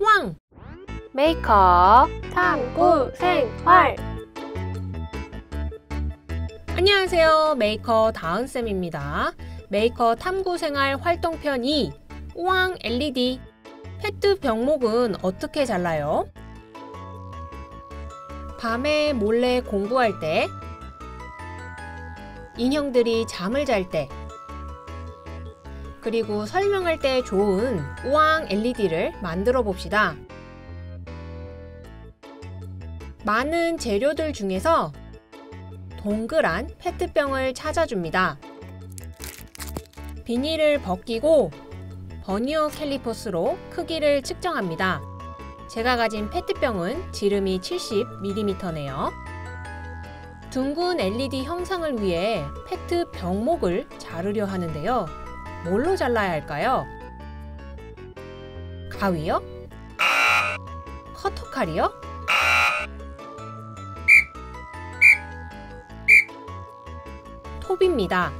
왕 메이커 탐구 생활. 안녕하세요. 메이커 다은쌤입니다. 메이커 탐구생활 활동편 2 우왕 LED 페트 병목은 어떻게 잘라요? 밤에 몰래 공부할 때 인형들이 잠을 잘때 그리고 설명할 때 좋은 우왕 LED를 만들어 봅시다. 많은 재료들 중에서 동그란 페트병을 찾아줍니다. 비닐을 벗기고 버니어 캘리퍼스로 크기를 측정합니다. 제가 가진 페트병은 지름이 70mm네요. 둥근 LED 형상을 위해 페트 병목을 자르려 하는데요. 뭘로 잘라야 할까요? 가위요? 커터칼이요? 톱입니다.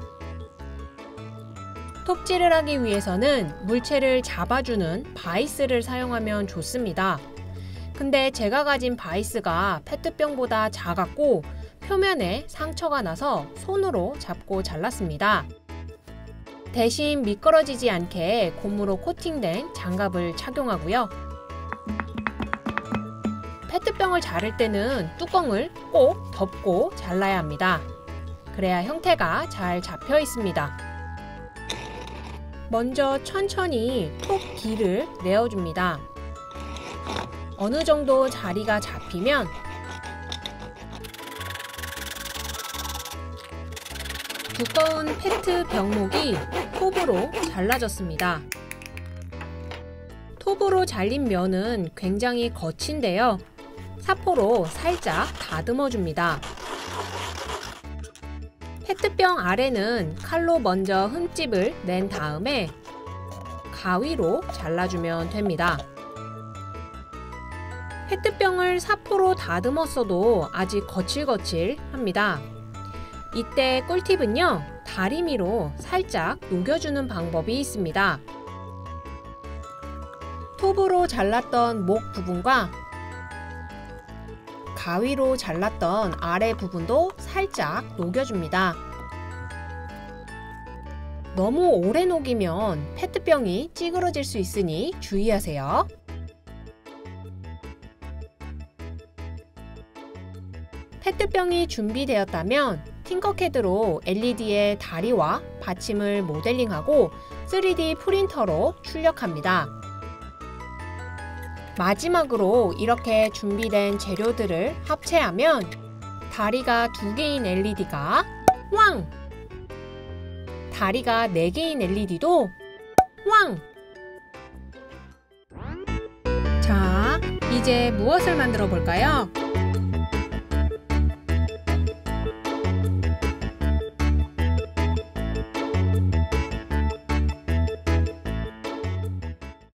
톱질을 하기 위해서는 물체를 잡아주는 바이스를 사용하면 좋습니다. 근데 제가 가진 바이스가 페트병보다 작았고 표면에 상처가 나서 손으로 잡고 잘랐습니다. 대신 미끄러지지 않게 고무로 코팅된 장갑을 착용하고요. 페트병을 자를 때는 뚜껑을 꼭 덮고 잘라야 합니다. 그래야 형태가 잘 잡혀 있습니다. 먼저 천천히 톡 길을 내어줍니다. 어느 정도 자리가 잡히면 두꺼운 페트 병목이 톱으로 잘라졌습니다. 톱으로 잘린 면은 굉장히 거친데요. 사포로 살짝 다듬어 줍니다. 페트병 아래는 칼로 먼저 흠집을 낸 다음에 가위로 잘라주면 됩니다. 페트병을 사포로 다듬었어도 아직 거칠거칠합니다. 이때 꿀팁은요, 다리미로 살짝 녹여주는 방법이 있습니다. 톱으로 잘랐던 목 부분과 가위로 잘랐던 아래 부분도 살짝 녹여줍니다. 너무 오래 녹이면 페트병이 찌그러질 수 있으니 주의하세요. 페트병이 준비되었다면 팅커캐드로 LED의 다리와 받침을 모델링하고 3D 프린터로 출력합니다. 마지막으로 이렇게 준비된 재료들을 합체하면 다리가 두 개인 LED가 왕! 다리가 네 개인 LED도 왕! 자, 이제 무엇을 만들어 볼까요?